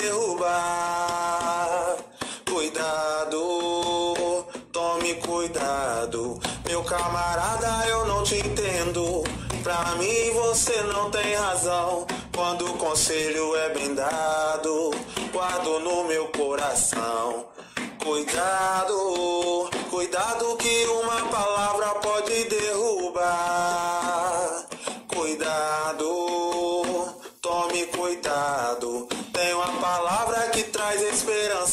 derrubar. Cuidado, tome cuidado. Meu camarada, eu não te entendo. Pra mim você não tem razão. Quando o conselho é bem dado, guardo no meu coração. Cuidado, cuidado que uma palavra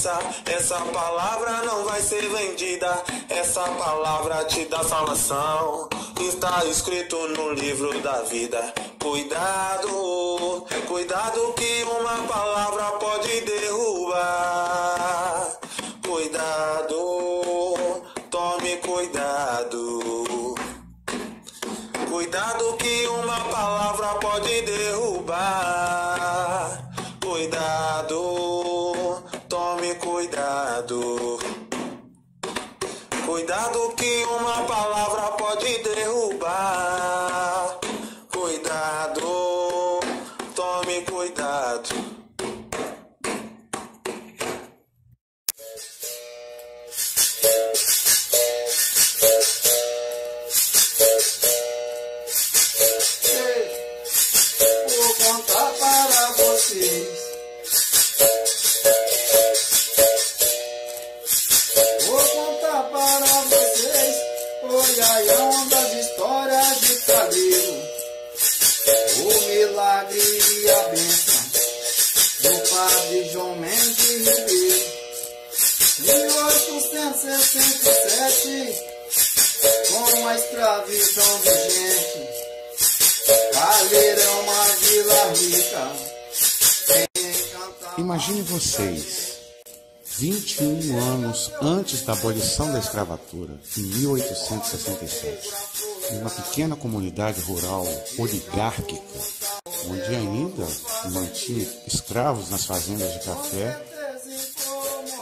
esperança. Essa palavra não vai ser vendida. Essa palavra te dá salvação. Está escrito no livro da vida. Cuidado, cuidado que uma palavra pode derrubar. Cuidado, tome cuidado. Cuidado que uma palavra pode derrubar. Cuidado, cuidado. Cuidado que uma palavra pode derrubar. 1867, com a escravidão vigente. Calheira é uma vila rica. Imagine vocês, 21 anos antes da abolição da escravatura, em 1867, em uma pequena comunidade rural oligárquica, onde ainda mantinha escravos nas fazendas de café,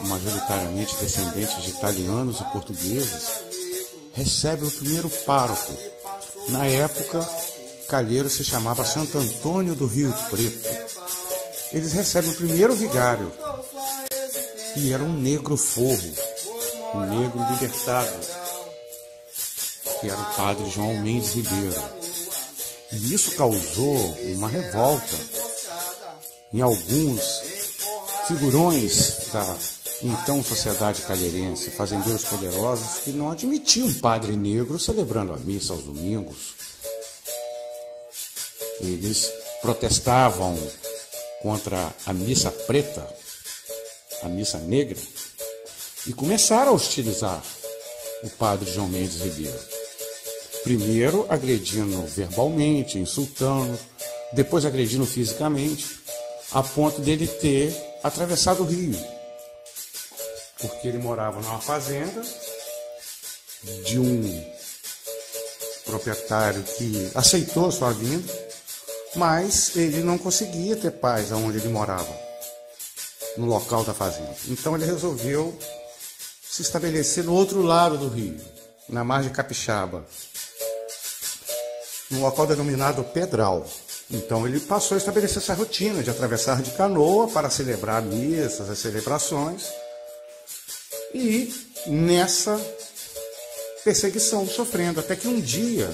majoritariamente descendentes de italianos e portugueses, recebe o primeiro pároco. Na época, Calheiro se chamava Santo Antônio do Rio Preto. Eles recebem o primeiro vigário, e era um negro forro, um negro libertado, que era o padre João Mendes Ribeiro. E isso causou uma revolta em alguns figurões da então sociedade calheirense, fazendeiros poderosos, que não admitiam um padre negro celebrando a missa aos domingos. Eles protestavam contra a missa preta, a missa negra, e começaram a hostilizar o padre João Mendes Ribeiro. Primeiro agredindo verbalmente, insultando, depois agredindo fisicamente, a ponto dele ter atravessado o rio. Porque ele morava numa fazenda de um proprietário que aceitou sua vinda, mas ele não conseguia ter paz aonde ele morava, no local da fazenda. Então ele resolveu se estabelecer no outro lado do rio, na margem capixaba, num local denominado Pedral. Então ele passou a estabelecer essa rotina de atravessar de canoa para celebrar missas, as celebrações. E nessa perseguição, sofrendo, até que um dia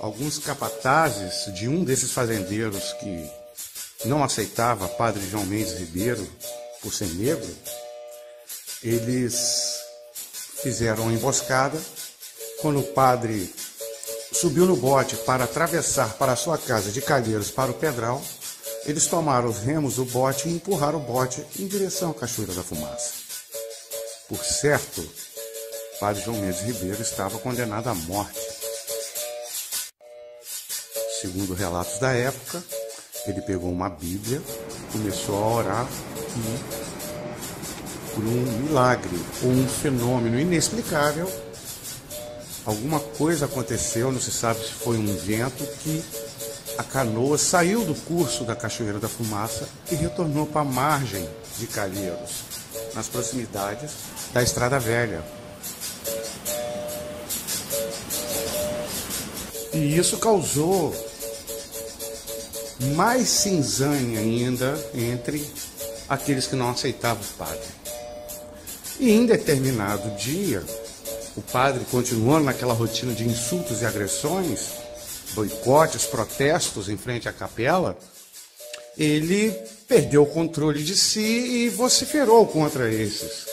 alguns capatazes de um desses fazendeiros que não aceitava Padre João Mendes Ribeiro por ser negro, eles fizeram uma emboscada. Quando o padre subiu no bote para atravessar para a sua casa de Calheiros para o Pedral, eles tomaram os remos do bote e empurraram o bote em direção à Cachoeira da Fumaça. Por certo, Padre João Mendes Ribeiro estava condenado à morte. Segundo relatos da época, ele pegou uma Bíblia, começou a orar e, por um milagre ou um fenômeno inexplicável, alguma coisa aconteceu, não se sabe se foi um vento, que a canoa saiu do curso da Cachoeira da Fumaça e retornou para a margem de Calheiros, nas proximidades da Estrada Velha. E isso causou mais cinzanha ainda entre aqueles que não aceitavam o padre. E em determinado dia, o padre, continuando naquela rotina de insultos e agressões, boicotes, protestos em frente à capela, ele perdeu o controle de si e vociferou contra esses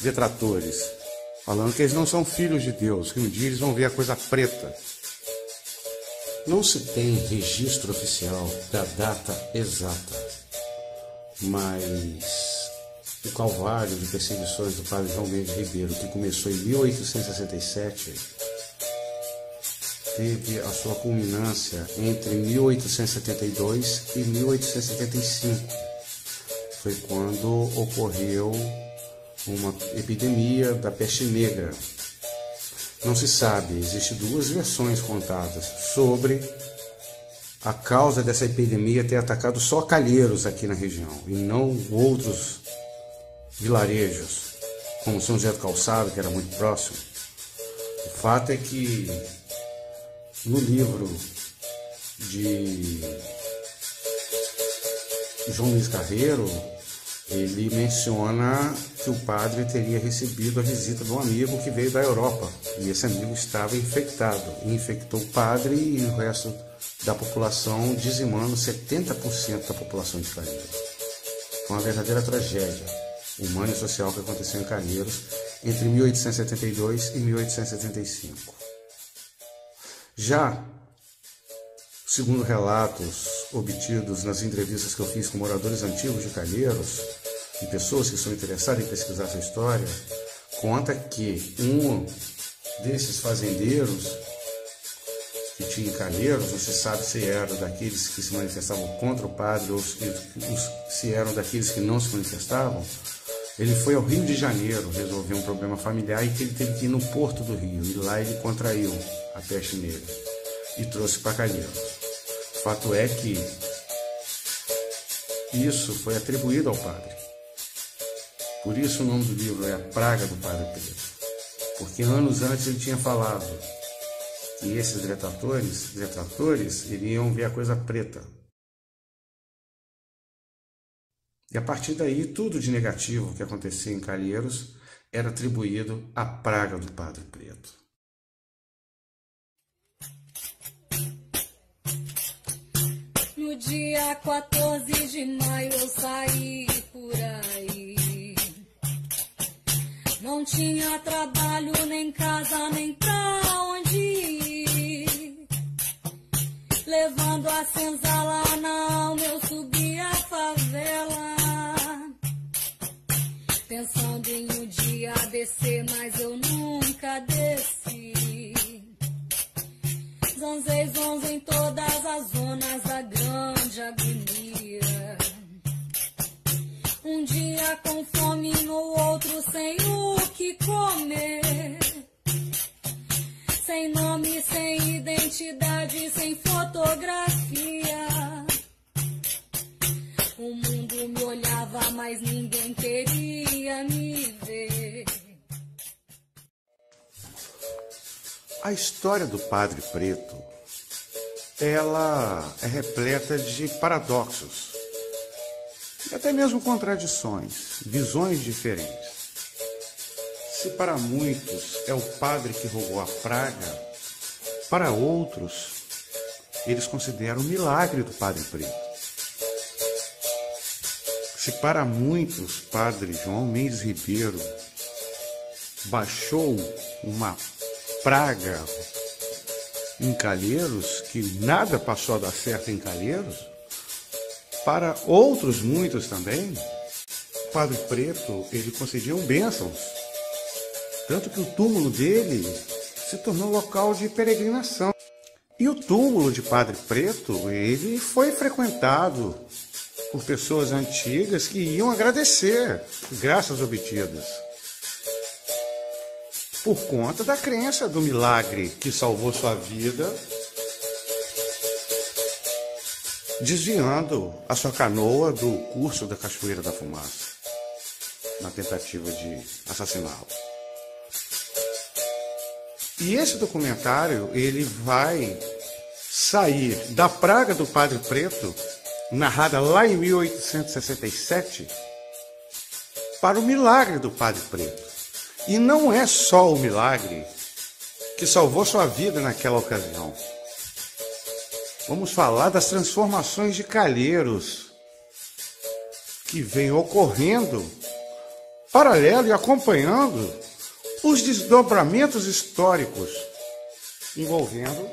detratores, falando que eles não são filhos de Deus, que um dia eles vão ver a coisa preta. Não se tem registro oficial da data exata, mas o calvário de perseguições do padre João Mendes Ribeiro, que começou em 1867, teve a sua culminância entre 1872 e 1875. Foi quando ocorreu uma epidemia da peste negra. Não se sabe, existem duas versões contadas sobre a causa dessa epidemia ter atacado só calheiros aqui na região e não outros vilarejos, como São José do Calçado, que era muito próximo. O fato é que no livro de João Luiz Carreiro, ele menciona que o padre teria recebido a visita de um amigo que veio da Europa e esse amigo estava infectado e infectou o padre e o resto da população, dizimando 70% da população de Calheiros. Foi uma verdadeira tragédia humana e social que aconteceu em Calheiros entre 1872 e 1875. Já, segundo relatos obtidos nas entrevistas que eu fiz com moradores antigos de Calheiros e pessoas que são interessadas em pesquisar essa história, conta que um desses fazendeiros que tinha em Calheiros, não se sabe se eram daqueles que se manifestavam contra o padre ou se eram daqueles que não se manifestavam, ele foi ao Rio de Janeiro resolver um problema familiar e que ele teve que ir no Porto do Rio. E lá ele contraiu a peste negra e trouxe para Calheiros. Fato é que isso foi atribuído ao padre. Por isso o nome do livro é A Praga do Padre Preto. Porque anos antes ele tinha falado que esses detratores, detratores iriam ver a coisa preta, E a partir daí, tudo de negativo que acontecia em Calheiros era atribuído à praga do Padre Preto. No dia 14 de maio eu saí por aí. Não tinha trabalho, nem casa, nem pra onde ir. Levando a senzala na alma, eu subi a favela. Pensando em um dia descer, mas eu nunca desci. Zanzei zonze em todas as zonas da grande agonia. Um dia com fome, no outro sem o que comer. Sem nome, sem identidade, sem fotografia. O mundo me olhava, mas ninguém queria me ver. A história do Padre Preto, ela é repleta de paradoxos e até mesmo contradições, visões diferentes. Se para muitos é o padre que roubou a praga, para outros eles consideram o milagre do Padre Preto. Se para muitos, Padre João Mendes Ribeiro baixou uma praga em Calheiros, que nada passou a dar certo em Calheiros, para outros muitos também, Padre Preto, ele concediam bênçãos. Tanto que o túmulo dele se tornou local de peregrinação. E o túmulo de Padre Preto, ele foi frequentado por pessoas antigas que iam agradecer graças obtidas por conta da crença do milagre que salvou sua vida, desviando a sua canoa do curso da Cachoeira da Fumaça, na tentativa de assassiná-lo. E esse documentário, ele vai sair da praga do Padre Preto, narrada lá em 1867, para o milagre do Padre Preto. E não é só o milagre que salvou sua vida naquela ocasião. Vamos falar das transformações de Calheiros que vem ocorrendo paralelo e acompanhando os desdobramentos históricos envolvendo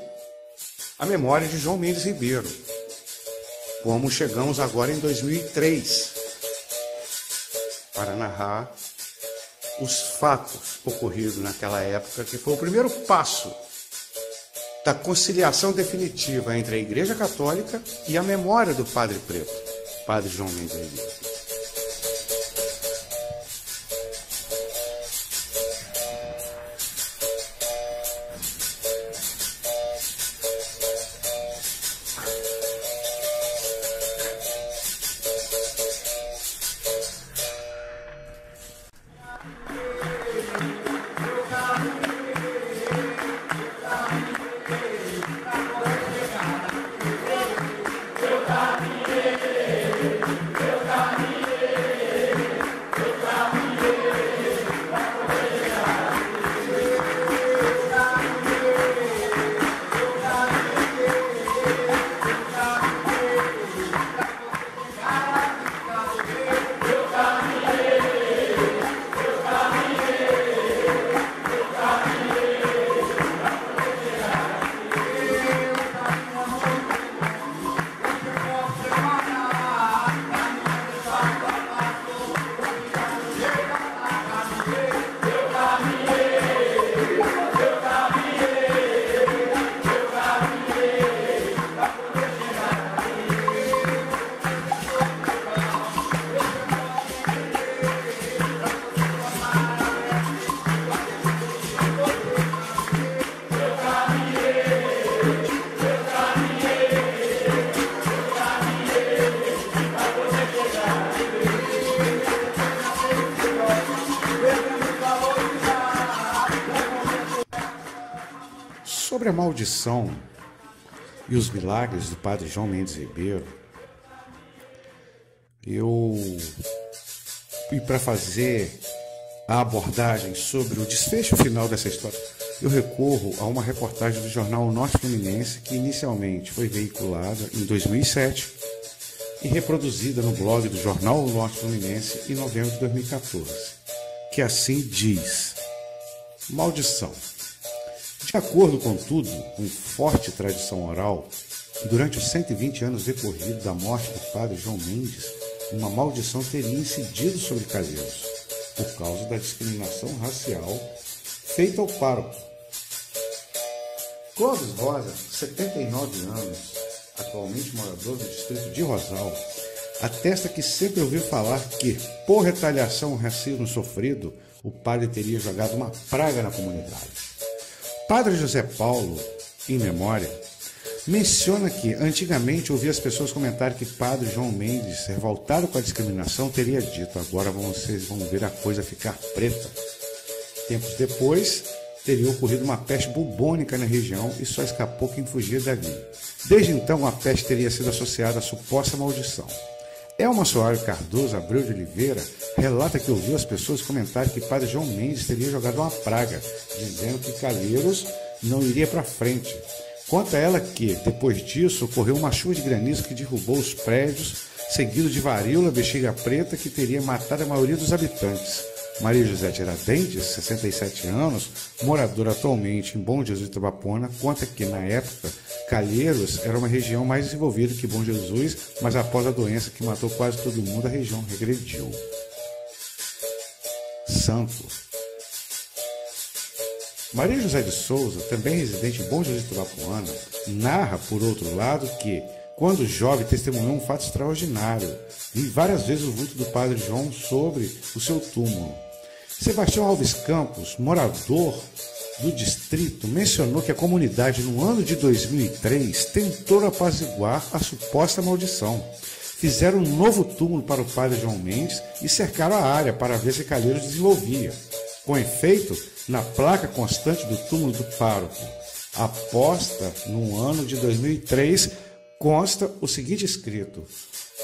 a memória de João Mendes Ribeiro. Como chegamos agora em 2003 para narrar os fatos ocorridos naquela época, que foi o primeiro passo da conciliação definitiva entre a Igreja Católica e a memória do Padre Preto, Padre João Mendes Ribeiro. Maldição e os milagres do padre João Mendes Ribeiro, eu e para fazer a abordagem sobre o desfecho final dessa história, eu recorro a uma reportagem do jornal Norte Fluminense que inicialmente foi veiculada em 2007 e reproduzida no blog do jornal Norte Fluminense em novembro de 2014, que assim diz: Maldição. De acordo, contudo, com forte tradição oral, durante os 120 anos decorridos da morte do padre João Mendes, uma maldição teria incidido sobre Calheiros, por causa da discriminação racial feita ao pároco. Clóvis Rosa, 79 anos, atualmente morador do distrito de Rosal, atesta que sempre ouviu falar que, por retaliação ao racismo sofrido, o padre teria jogado uma praga na comunidade. Padre José Paulo, em memória, menciona que antigamente ouvia as pessoas comentarem que Padre João Mendes, revoltado com a discriminação, teria dito: agora vocês vão ver a coisa ficar preta. Tempos depois, teria ocorrido uma peste bubônica na região e só escapou quem fugia dali. Desde então, a peste teria sido associada à suposta maldição. Elma Soares Cardoso Abreu de Oliveira relata que ouviu as pessoas comentarem que padre João Mendes teria jogado uma praga, dizendo que Calheiros não iria para frente. Conta ela que, depois disso, ocorreu uma chuva de granizo que derrubou os prédios, seguido de varíola, bexiga preta, que teria matado a maioria dos habitantes. Maria José Tiradentes, 67 anos, moradora atualmente em Bom Jesus de Tabapona, conta que, na época, Calheiros era uma região mais desenvolvida que Bom Jesus, mas após a doença que matou quase todo mundo, a região regrediu. Santo. Maria José de Souza, também residente em Bom Jesus de Itabapuana, narra, por outro lado, que, quando jovem, testemunhou um fato extraordinário. Vi várias vezes o vulto do padre João sobre o seu túmulo. Sebastião Alves Campos, morador do distrito, mencionou que a comunidade, no ano de 2003, tentou apaziguar a suposta maldição. Fizeram um novo túmulo para o padre João Mendes e cercaram a área para ver se Calheiros desenvolvia. Com efeito, na placa constante do túmulo do pároco, aposta no ano de 2003, consta o seguinte escrito: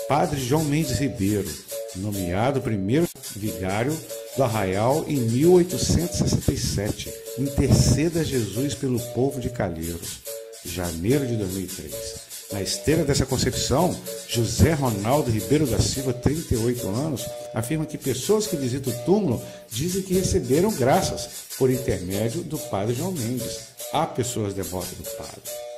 Padre João Mendes Ribeiro, nomeado primeiro vigário do Arraial em 1867. Interceda Jesus pelo povo de Calheiros, janeiro de 2003. Na esteira dessa concepção, José Ronaldo Ribeiro da Silva, 38 anos, afirma que pessoas que visitam o túmulo dizem que receberam graças por intermédio do padre João Mendes. Há pessoas devotas do padre.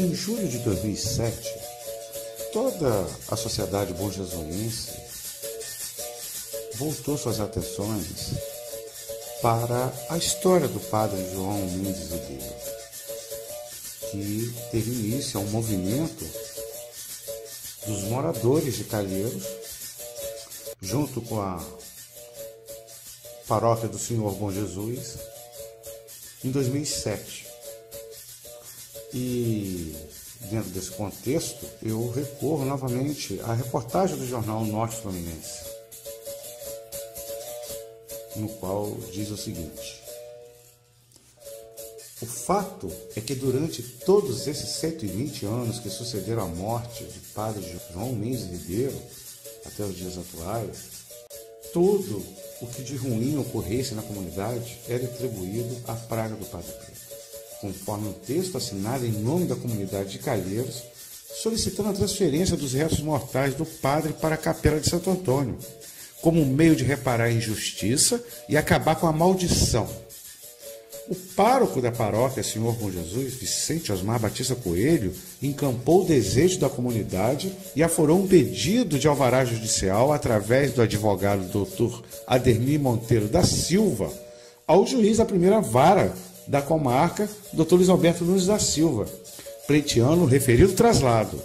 Em julho de 2007, toda a sociedade bonjesuense voltou suas atenções para a história do padre João Mendes Ribeiro, que teve início a um movimento dos moradores de Calheiros, junto com a paróquia do Senhor Bom Jesus, em 2007. E dentro desse contexto, eu recorro novamente à reportagem do jornal Norte Fluminense, no qual diz o seguinte: O fato é que durante todos esses 120 anos que sucederam a morte de Padre João Mendes Ribeiro, até os dias atuais, tudo o que de ruim ocorresse na comunidade era atribuído à praga do Padre Preto conforme o texto assinado em nome da comunidade de Calheiros, solicitando a transferência dos restos mortais do padre para a capela de Santo Antônio, como meio de reparar a injustiça e acabar com a maldição. O pároco da paróquia, Senhor Bom Jesus, Vicente Osmar Batista Coelho, encampou o desejo da comunidade e aforou um pedido de alvará judicial através do advogado doutor Ademir Monteiro da Silva ao juiz da primeira vara da comarca, Dr. Luiz Alberto Nunes da Silva, pleiteando o referido traslado.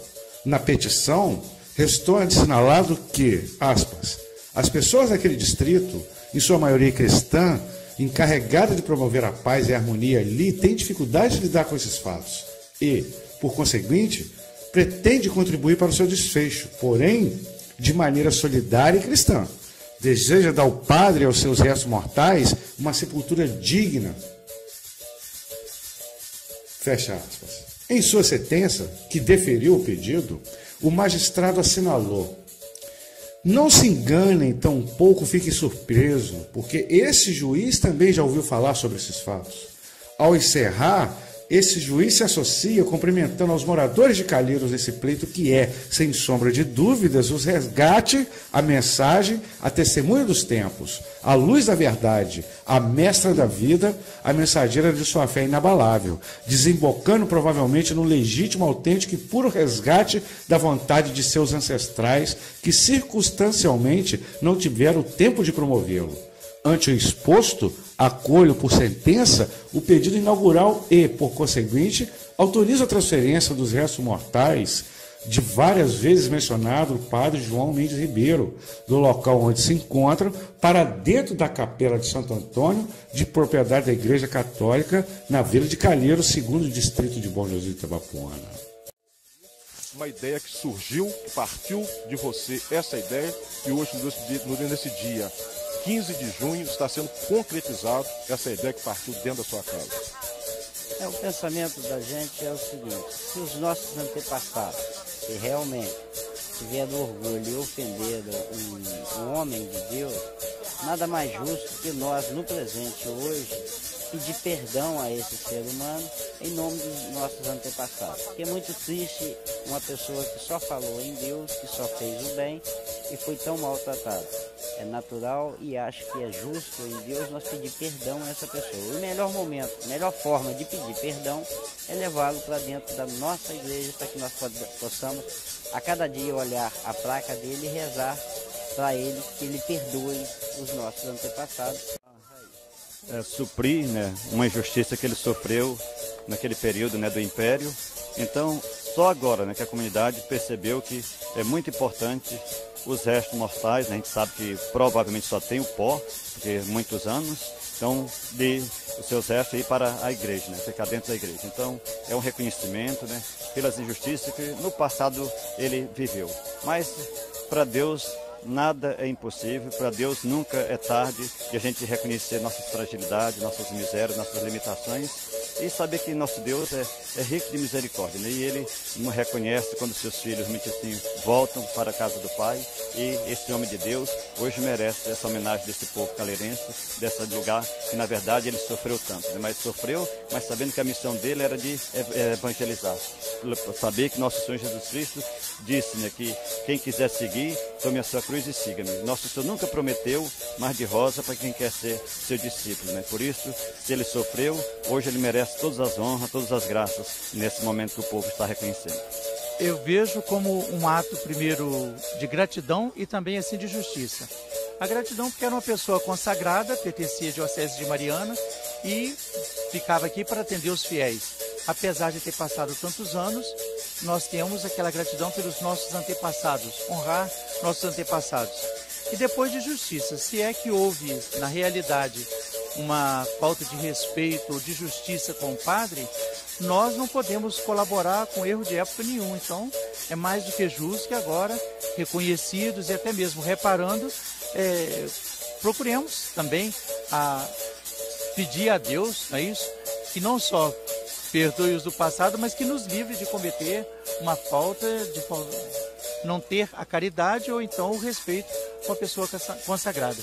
Na petição, restou assinalado que, aspas, as pessoas daquele distrito em sua maioria cristã, encarregada de promover a paz e a harmonia ali, tem dificuldade de lidar com esses fatos e, por conseguinte, pretende contribuir para o seu desfecho, porém, de maneira solidária e cristã. Deseja dar ao padre e aos seus restos mortais uma sepultura digna. Fecha aspas. Em sua sentença, que deferiu o pedido, o magistrado assinalou não se enganem, tampouco fiquem surpresos, porque esse juiz também já ouviu falar sobre esses fatos. Ao encerrar, esse juiz se associa cumprimentando aos moradores de Calheiros nesse pleito que é, sem sombra de dúvidas, o resgate, a mensagem, a testemunha dos tempos, a luz da verdade, a mestra da vida, a mensageira de sua fé inabalável, desembocando provavelmente no legítimo, autêntico e puro resgate da vontade de seus ancestrais que circunstancialmente não tiveram tempo de promovê-lo. Ante o exposto, acolho por sentença o pedido inaugural e, por conseguinte, autorizo a transferência dos restos mortais de várias vezes mencionado o padre João Mendes Ribeiro, do local onde se encontram, para dentro da capela de Santo Antônio, de propriedade da Igreja Católica, na Vila de Calheiro, segundo distrito de Bom Jesus de Tabapuana. Uma ideia que surgiu, que partiu de você, essa ideia, e hoje, nesse dia, 15 de junho está sendo concretizado essa ideia que partiu dentro da sua casa. É, o pensamento da gente é o seguinte, se os nossos antepassados, se realmente tiveram orgulho e ofenderam um, um homem de Deus, nada mais justo que nós, no presente hoje, pedir perdão a esse ser humano em nome dos nossos antepassados. Porque é muito triste uma pessoa que só falou em Deus, que só fez o bem e foi tão maltratado. É natural e acho que é justo em Deus nós pedir perdão a essa pessoa. O melhor momento, a melhor forma de pedir perdão é levá-lo para dentro da nossa igreja para que nós possamos a cada dia olhar a placa dele e rezar para ele que ele perdoe os nossos antepassados é, suprir né, uma injustiça que ele sofreu naquele período né, do Império. Então, só agora né, que a comunidade percebeu que é muito importante os restos mortais, né, a gente sabe que provavelmente só tem o pó, porque muitos anos, então de os seus restos ir para a igreja, né, ficar dentro da igreja. Então é um reconhecimento né, pelas injustiças que no passado ele viveu. Mas para Deus nada é impossível, para Deus nunca é tarde de a gente reconhecer nossas fragilidades, nossas misérias, nossas limitações e saber que nosso Deus é, é rico de misericórdia. Né? E Ele nos reconhece quando seus filhos realmente assim, voltam para a casa do Pai. E esse homem de Deus hoje merece essa homenagem desse povo caleirense, desse lugar que na verdade ele sofreu tanto. Né? Mas sofreu, mas sabendo que a missão dele era de evangelizar. Saber que nosso Senhor Jesus Cristo disse né, que quem quiser seguir, tome a sua cruz e siga-me. Nosso Senhor nunca prometeu mar de rosa para quem quer ser seu discípulo. Né? Por isso, se ele sofreu, hoje ele merece merece todas as honras, todas as graças nesse momento que o povo está reconhecendo. Eu vejo como um ato, primeiro, de gratidão e também assim de justiça. A gratidão porque era uma pessoa consagrada, pertencia à Diocese de Mariana e ficava aqui para atender os fiéis. Apesar de ter passado tantos anos, nós temos aquela gratidão pelos nossos antepassados, honrar nossos antepassados. E depois de justiça, se é que houve, na realidade, uma falta de respeito ou de justiça com o padre, nós não podemos colaborar com erro de época nenhum. Então, é mais do que justo que agora, reconhecidos e até mesmo reparando, é, procuremos também a pedir a Deus, não é isso? Que não só perdoe os do passado, mas que nos livre de cometer uma falta de não ter a caridade ou então o respeito com a pessoa consagrada.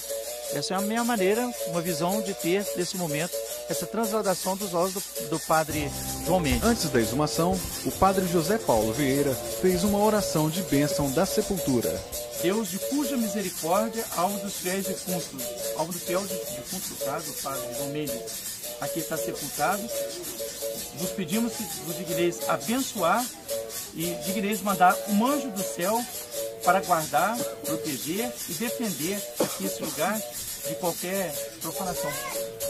Essa é a minha maneira, uma visão de ter nesse momento essa transladação dos ossos do, do padre João Mendes. Antes da exumação, o padre José Paulo Vieira fez uma oração de bênção da sepultura. Deus de cuja misericórdia, alvo dos fiéis defuntos, alvo do fiel defunto, no caso, o padre João Mendes, aqui está sepultado, vos pedimos que vos digneis abençoar e digneis mandar um anjo do céu para guardar, proteger e defender esse lugar de qualquer profanação.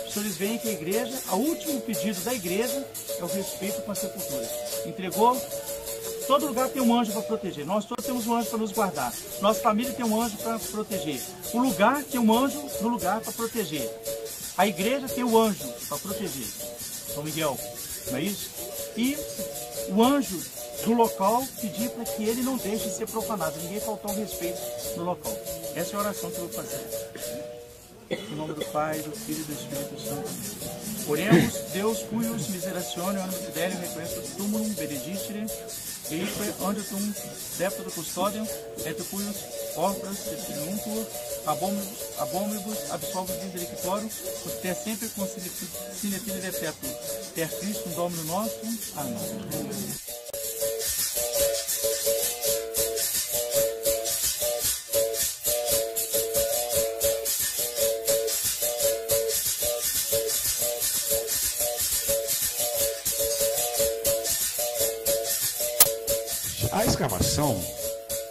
Os senhores veem que a igreja, o último pedido da igreja é o respeito com a sepultura. Entregou Todo lugar tem um anjo para proteger. Nós todos temos um anjo para nos guardar. Nossa família tem um anjo para proteger. O lugar tem um anjo no lugar para proteger. A igreja tem um anjo para proteger. São Miguel, não é isso? E o anjo do local pedir para que ele não deixe de ser profanado. Ninguém faltou ao respeito no local. Essa é a oração que eu vou fazer. Em nome do Pai, do Filho e do Espírito Santo. Oremos, Deus cuius miseratione, anima fidelio, requesto tumulum benedicere, eique angetum depto custodium, et cuius obras testimonium abomibus, absolvos indelictorum, os ter sempre com sine fide defeto, ter Cristo um Domino nosso. Amém. Escavação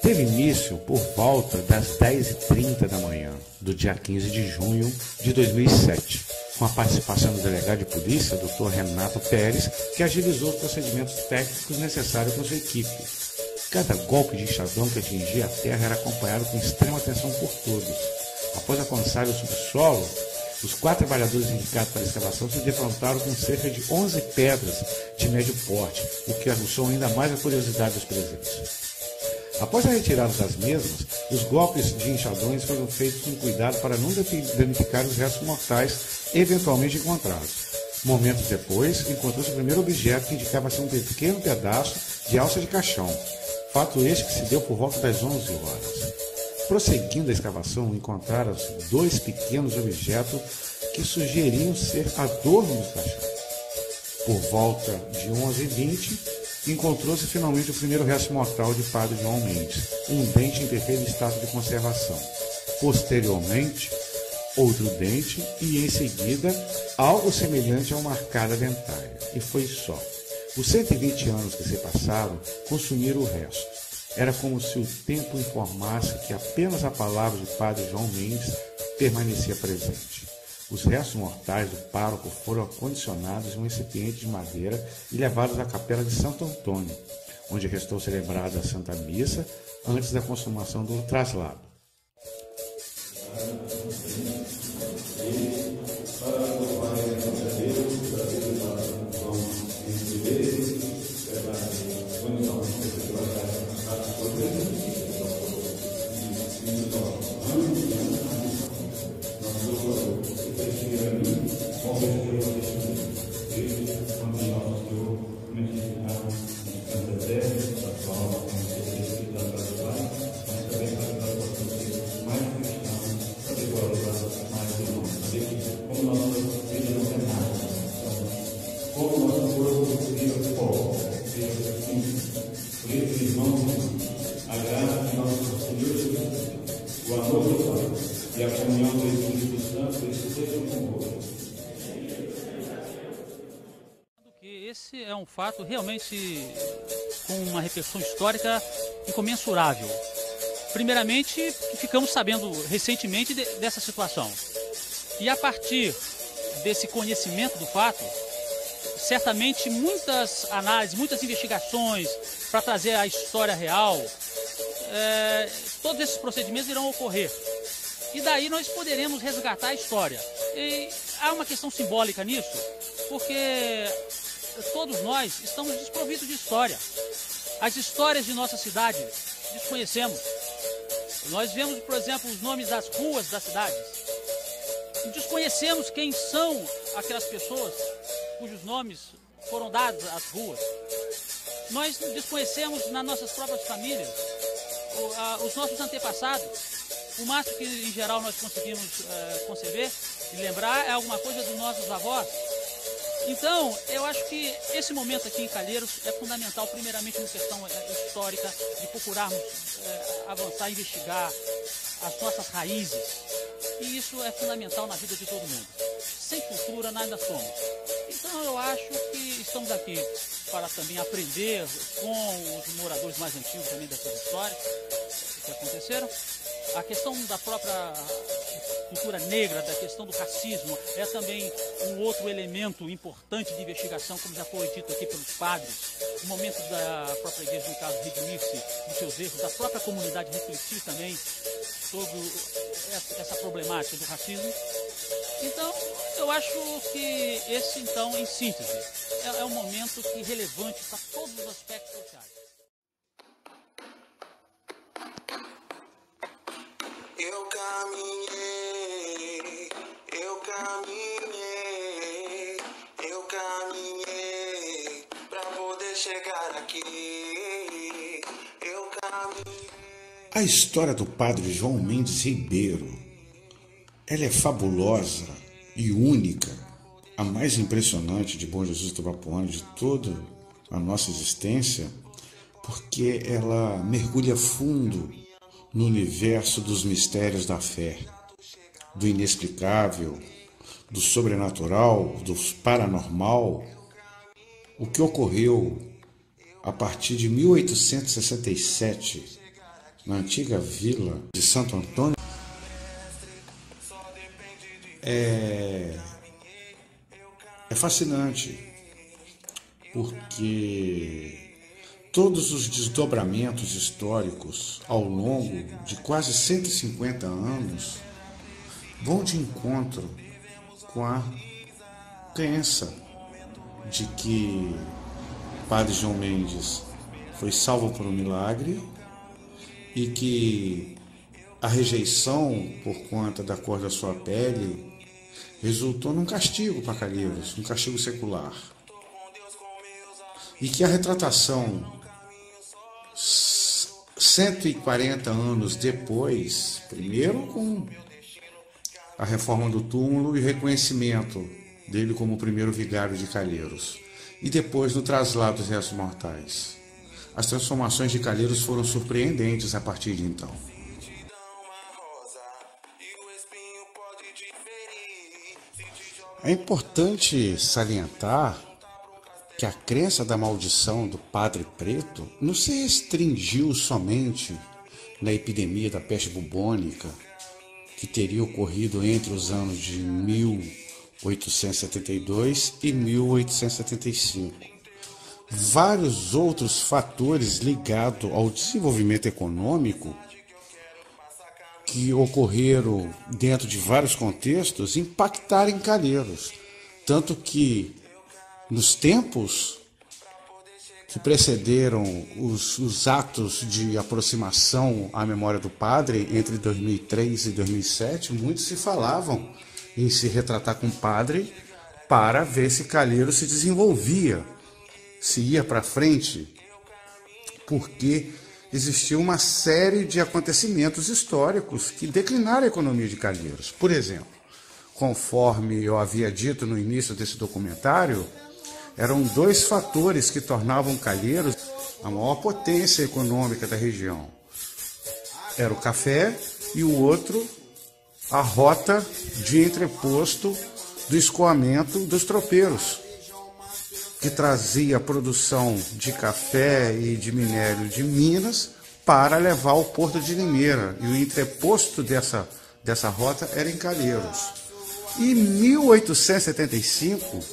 teve início por volta das 10h30 da manhã do dia 15 de junho de 2007, com a participação do delegado de polícia, Dr. Renato Pérez, que agilizou os procedimentos técnicos necessários com sua equipe. Cada golpe de enxadão que atingia a terra era acompanhado com extrema atenção por todos. Após alcançar o subsolo, os quatro trabalhadores indicados para a escavação se defrontaram com cerca de 11 pedras de médio porte, o que aguçou ainda mais a curiosidade dos presentes. Após a retirada das mesmas, os golpes de enxadões foram feitos com cuidado para não danificar os restos mortais eventualmente encontrados. Momentos depois, encontrou-se o primeiro objeto que indicava ser um pequeno pedaço de alça de caixão, fato este que se deu por volta das 11 horas. Prosseguindo a escavação, encontraram-se dois pequenos objetos que sugeriam ser adornos dos caixões. Por volta de 11h20, encontrou-se finalmente o primeiro resto mortal de Padre João Mendes, um dente em perfeito estado de conservação. Posteriormente, outro dente e, em seguida, algo semelhante a uma arcada dentária. E foi só. Os 120 anos que se passaram consumiram o resto. Era como se o tempo informasse que apenas a palavra de Padre João Mendes permanecia presente. Os restos mortais do pároco foram acondicionados em um recipiente de madeira e levados à capela de Santo Antônio, onde restou celebrada a Santa Missa antes da consumação do traslado. Um fato realmente com uma repercussão histórica incomensurável. Primeiramente, ficamos sabendo recentemente de, dessa situação. E a partir desse conhecimento do fato, certamente muitas análises, muitas investigações para trazer a história real, é, todos esses procedimentos irão ocorrer. E daí nós poderemos resgatar a história. E há uma questão simbólica nisso, porque todos nós estamos desprovidos de história. As histórias de nossa cidade desconhecemos. Nós vemos, por exemplo, os nomes das ruas das cidades. E desconhecemos quem são aquelas pessoas cujos nomes foram dados às ruas. Nós desconhecemos nas nossas próprias famílias os nossos antepassados. O máximo que em geral nós conseguimos uh, conceber e lembrar é alguma coisa dos nossos avós. Então, eu acho que esse momento aqui em Calheiros é fundamental, primeiramente, uma questão histórica, de procurarmos é, avançar, investigar as nossas raízes. E isso é fundamental na vida de todo mundo. Sem cultura, nada somos. Então, eu acho que estamos aqui para também aprender com os moradores mais antigos também dessas histórias que aconteceram A questão da própria cultura negra, da questão do racismo, é também um outro elemento importante de investigação, como já foi dito aqui pelos padres. O momento da própria igreja, no caso, redimir-se dos seus erros, da própria comunidade refletir também sobre essa problemática do racismo. Então, eu acho que esse, então, em síntese, é, é um momento que é relevante para todos os aspectos sociais. Eu caminhei, eu caminhei, eu caminhei pra poder chegar aqui. Eu caminhei. A história do padre João Mendes Ribeiro, ela é fabulosa e única, a mais impressionante de Bom Jesus do Bapuano de toda a nossa existência, porque ela mergulha fundo no universo dos mistérios da fé, do inexplicável, do sobrenatural, do paranormal, o que ocorreu a partir de 1867 na antiga vila de Santo Antônio é, é fascinante porque todos os desdobramentos históricos ao longo de quase 150 anos vão de encontro com a crença de que Padre João Mendes foi salvo por um milagre e que a rejeição por conta da cor da sua pele resultou num castigo para Calheiros, um castigo secular. E que a retratação 140 anos depois, primeiro com a reforma do túmulo e reconhecimento dele como o primeiro vigário de Calheiros, e depois no traslado dos restos mortais. As transformações de Calheiros foram surpreendentes a partir de então. É importante salientar que a crença da maldição do Padre Preto não se restringiu somente na epidemia da peste bubônica, que teria ocorrido entre os anos de 1872 e 1875. Vários outros fatores ligados ao desenvolvimento econômico que ocorreram dentro de vários contextos impactaram em Calheiros. Tanto que nos tempos que precederam os, os, atos de aproximação à memória do padre entre 2003 e 2007, muitos se falavam em se retratar com o padre para ver se Calheiro se desenvolvia, se ia para frente, porque existia uma série de acontecimentos históricos que declinaram a economia de Calheiros. Por exemplo, conforme eu havia dito no início desse documentário, eram dois fatores que tornavam Calheiros a maior potência econômica da região. Era o café e o outro a rota de entreposto do escoamento dos tropeiros, que trazia a produção de café e de minério de Minas para levar ao porto de Limeira. E o entreposto dessa, dessa rota era em Calheiros. Em 1875,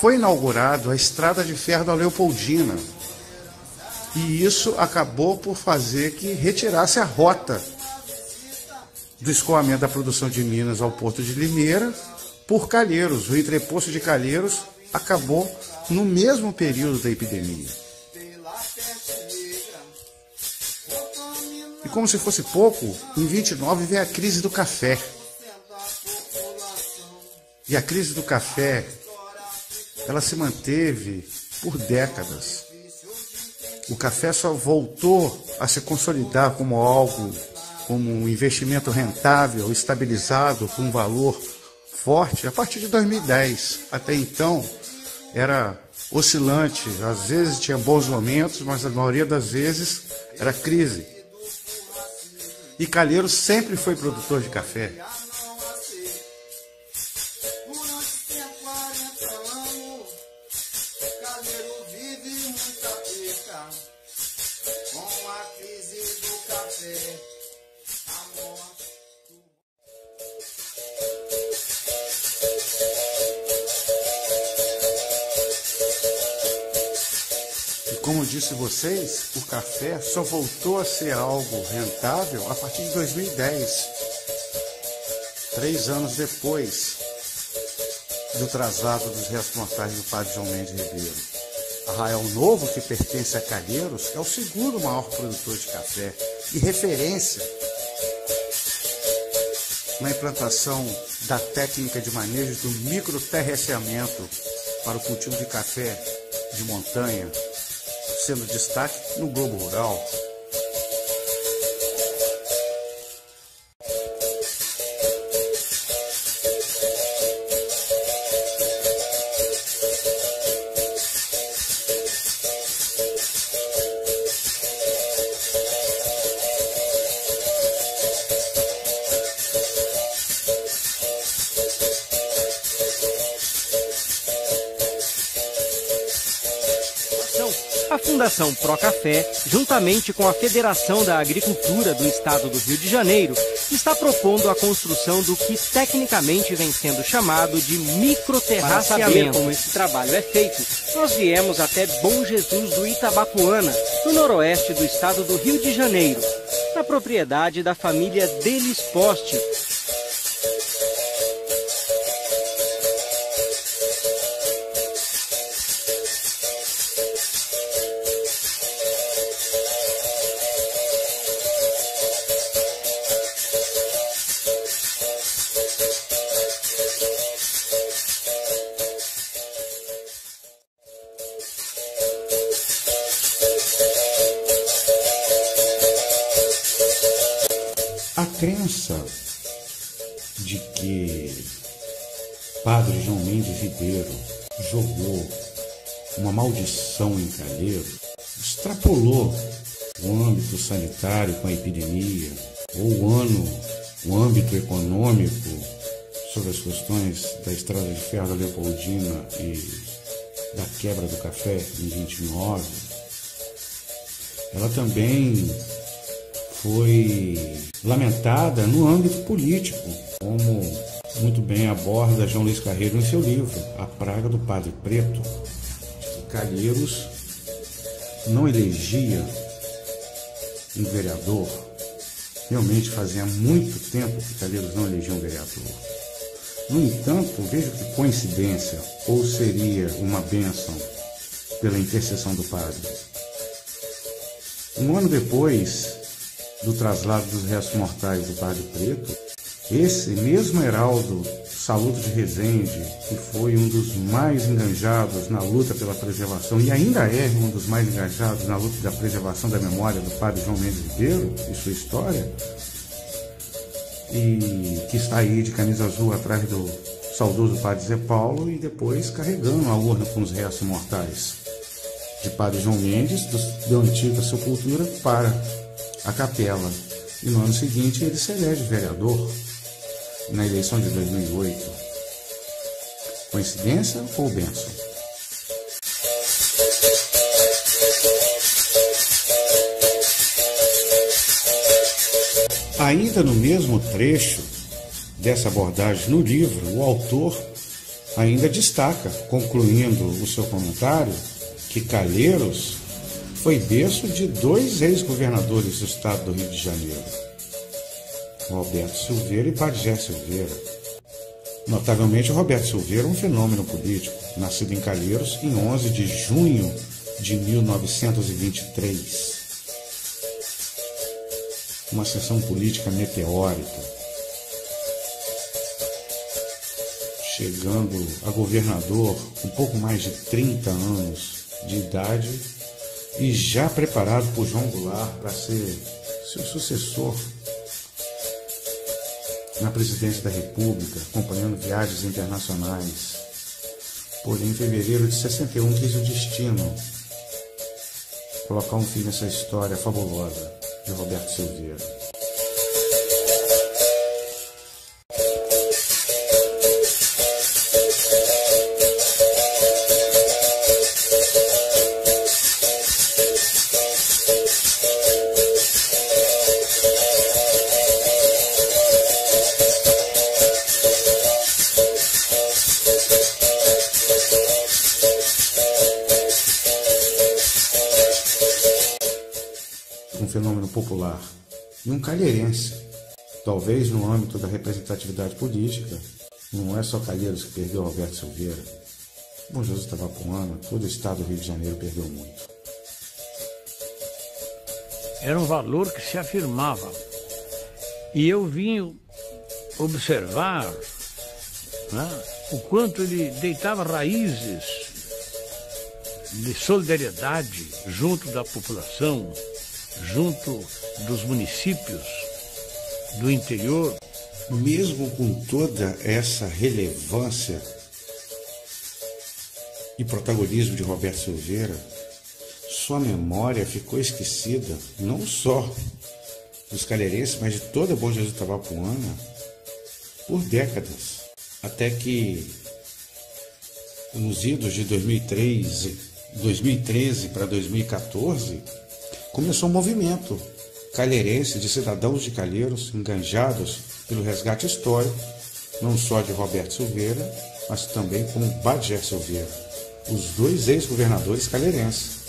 foi inaugurado a estrada de ferro da Leopoldina. E isso acabou por fazer que retirasse a rota do escoamento da produção de Minas ao Porto de Limeira por Calheiros. O entreposto de Calheiros acabou no mesmo período da epidemia. E como se fosse pouco, em 29 veio a crise do café. E a crise do café ela se manteve por décadas. O café só voltou a se consolidar como algo, como um investimento rentável, estabilizado, com um valor forte a partir de 2010. Até então era oscilante, às vezes tinha bons momentos, mas a maioria das vezes era crise. E Calheiro sempre foi produtor de café. Disse vocês, o café só voltou a ser algo rentável a partir de 2010, três anos depois do traslado dos mortais do padre João Mendes Ribeiro. Arraial Novo, que pertence a Calheiros, é o segundo maior produtor de café e referência na implantação da técnica de manejo do microterraceamento para o cultivo de café de montanha, sendo destaque no globo rural. A Fundação Procafé, juntamente com a Federação da Agricultura do Estado do Rio de Janeiro, está propondo a construção do que tecnicamente vem sendo chamado de microterraceamento. Para saber como esse trabalho é feito, nós viemos até Bom Jesus do Itabapuana, no noroeste do estado do Rio de Janeiro, na propriedade da família Delis Poste, Jogou uma maldição em Calheiro extrapolou o âmbito sanitário com a epidemia, ou o ano, o âmbito econômico sobre as questões da estrada de ferro da Leopoldina e da quebra do café em 29. Ela também foi lamentada no âmbito político, como muito bem aborda João Luiz Carreiro em seu livro A Praga do Padre Preto. Calheiros não elegia um vereador. Realmente fazia muito tempo que Calheiros não elegia um vereador. No entanto, vejo que coincidência, ou seria uma bênção pela intercessão do padre. Um ano depois, do traslado dos restos mortais do Padre Preto, esse mesmo Heraldo Saludo de Rezende, que foi um dos mais engajados na luta pela preservação e ainda é um dos mais engajados na luta da preservação da memória do Padre João Mendes Ribeiro e sua história, e que está aí de camisa azul atrás do saudoso Padre Zé Paulo e depois carregando a urna com os restos mortais de Padre João Mendes, da antiga sepultura, para a capela. E no ano seguinte ele se elege vereador na eleição de 2008. Coincidência ou bênção? Ainda no mesmo trecho dessa abordagem no livro, o autor ainda destaca, concluindo o seu comentário, que Calheiros foi berço de dois ex-governadores do estado do Rio de Janeiro, Roberto Silveira e Padre Silveira. Notavelmente, Roberto Silveira é um fenômeno político, nascido em Calheiros em 11 de junho de 1923. Uma sessão política meteórica, chegando a governador com pouco mais de 30 anos de idade e já preparado por João Goulart para ser seu sucessor na presidência da República, acompanhando viagens internacionais. Porém, em fevereiro de 61, quis o destino colocar um fim nessa história fabulosa de Roberto Silveira. Calheirense. Talvez no âmbito da representatividade política, não é só Calheiros que perdeu Alberto Silveira. Bom Jesus Tabapuana, todo o estado do Rio de Janeiro perdeu muito. Era um valor que se afirmava. E eu vim observar né, o quanto ele deitava raízes de solidariedade junto da população, junto dos municípios do interior. Mesmo com toda essa relevância e protagonismo de Roberto Silveira, sua memória ficou esquecida não só dos calheirenses, mas de toda a Bom Jesus Tabapuana por décadas. Até que nos idos de 2013, 2013 para 2014, começou um movimento calheirense de cidadãos de Calheiros enganjados pelo resgate histórico, não só de Roberto Silveira, mas também com Badger Silveira, os dois ex-governadores calheirenses,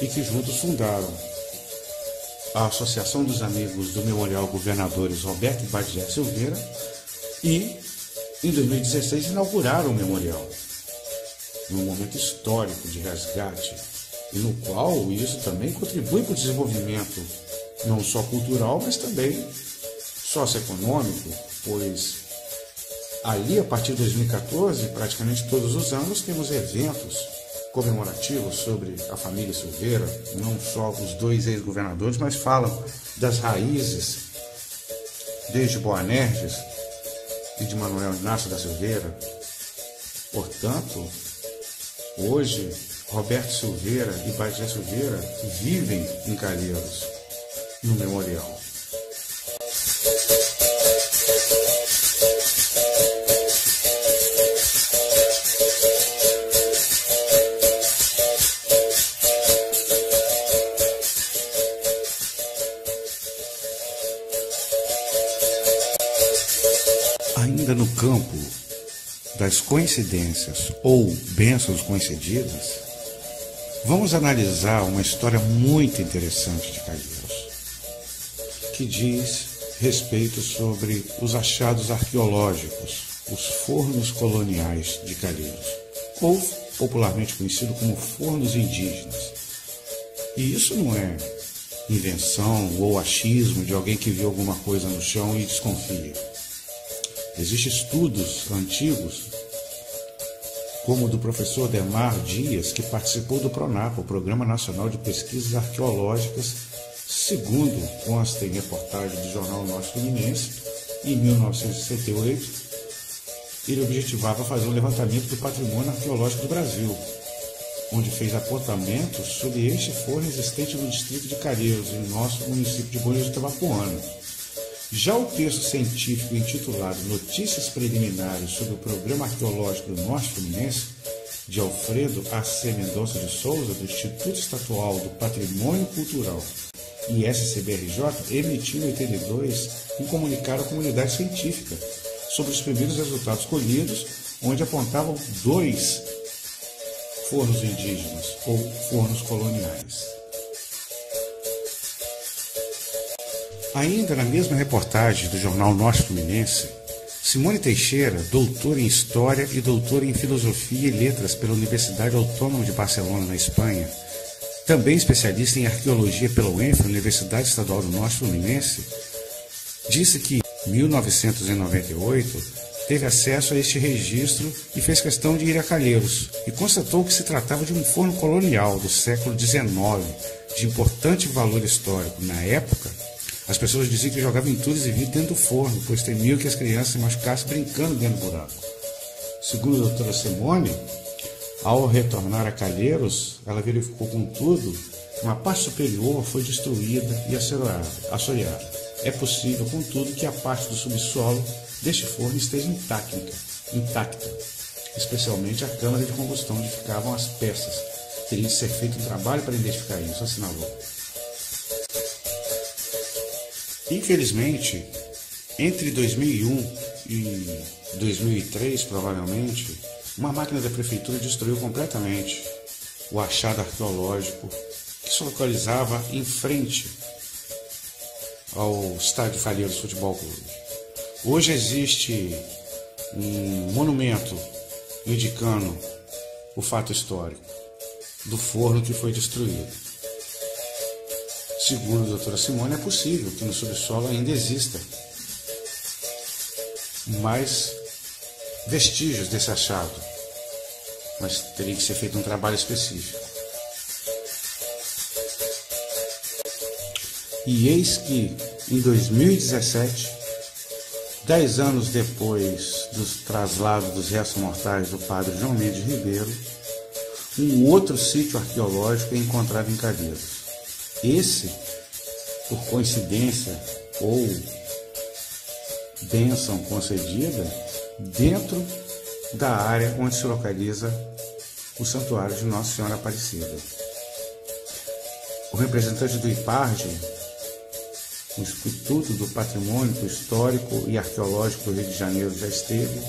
e que juntos fundaram a Associação dos Amigos do Memorial Governadores Roberto Badger Silveira e, em 2016, inauguraram o memorial, num momento histórico de resgate e no qual isso também contribui para o desenvolvimento não só cultural, mas também socioeconômico, pois ali, a partir de 2014, praticamente todos os anos, temos eventos comemorativos sobre a família Silveira, não só os dois ex-governadores, mas falam das raízes desde Boanerges e de Manuel Inácio da Silveira. Portanto, hoje Roberto Silveira e Badia Silveira vivem em Calheiros, no memorial. Ainda no campo das coincidências ou bênçãos concedidas, Vamos analisar uma história muito interessante de Calheiros, que diz respeito sobre os achados arqueológicos, os fornos coloniais de Calheiros, ou popularmente conhecido como fornos indígenas. E isso não é invenção ou achismo de alguém que viu alguma coisa no chão e desconfia. Existem estudos antigos como o do professor Demar Dias, que participou do PRONAP, o Programa Nacional de Pesquisas Arqueológicas, segundo consta em reportagem do Jornal Norte Fluminense, em 1968, ele objetivava fazer um levantamento do patrimônio arqueológico do Brasil, onde fez apontamentos sobre este forno existente no distrito de Careiros, em nosso município de Bom de Tabapuana. Já o texto científico intitulado Notícias Preliminares sobre o Programa Arqueológico do Norte Fluminense, de Alfredo A.C. Mendonça de Souza, do Instituto Estatual do Patrimônio Cultural e SCBRJ, emitiu em 82 um comunicado à comunidade científica sobre os primeiros resultados colhidos, onde apontavam dois fornos indígenas ou fornos coloniais. Ainda na mesma reportagem do jornal Norte Fluminense, Simone Teixeira, doutora em História e doutora em Filosofia e Letras pela Universidade Autônoma de Barcelona, na Espanha, também especialista em Arqueologia pela UENF, Universidade Estadual do Norte Fluminense, disse que, em 1998, teve acesso a este registro e fez questão de ir a Calheiros, e constatou que se tratava de um forno colonial do século XIX, de importante valor histórico. Na época, as pessoas diziam que jogavam entulhos e vidro dentro do forno, pois temiam que as crianças se machucassem brincando dentro do buraco. Segundo a doutora Simone, ao retornar a Calheiros, ela verificou, contudo, que uma parte superior foi destruída e assoreada. É possível, contudo, que a parte do subsolo deste forno esteja intacta, intacta, especialmente a câmara de combustão onde ficavam as peças. Teria de ser feito um trabalho para identificar isso, assinalou. Infelizmente, entre 2001 e 2003, provavelmente, uma máquina da prefeitura destruiu completamente o achado arqueológico que se localizava em frente ao Estádio Calheiros Futebol Clube. Hoje existe um monumento indicando o fato histórico do forno que foi destruído. Segundo a doutora Simone, é possível que no subsolo ainda exista mais vestígios desse achado, mas teria que ser feito um trabalho específico. E eis que, em 2017, dez anos depois dos traslados dos restos mortais do padre João Mendes Ribeiro, um outro sítio arqueológico é encontrado em Calheiros. Esse, por coincidência ou bênção concedida, dentro da área onde se localiza o Santuário de Nossa Senhora Aparecida. O representante do IPARGE, o Instituto do Patrimônio Histórico e Arqueológico do Rio de Janeiro, já esteve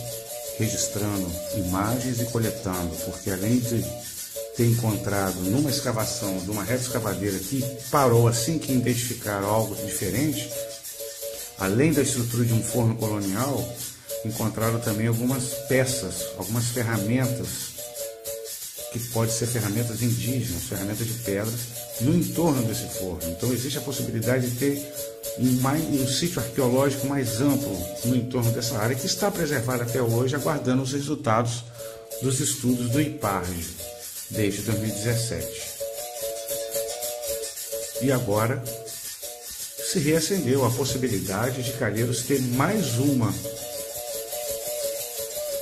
registrando imagens e coletando, porque além de ter encontrado numa escavação de uma reta escavadeira que parou assim que identificaram algo diferente, além da estrutura de um forno colonial, encontraram também algumas peças, algumas ferramentas que podem ser ferramentas indígenas, ferramentas de pedras, no entorno desse forno. Então existe a possibilidade de ter um, mais, um sítio arqueológico mais amplo no entorno dessa área que está preservada até hoje, aguardando os resultados dos estudos do IPARGE desde 2017. E agora se reacendeu a possibilidade de Calheiros ter mais uma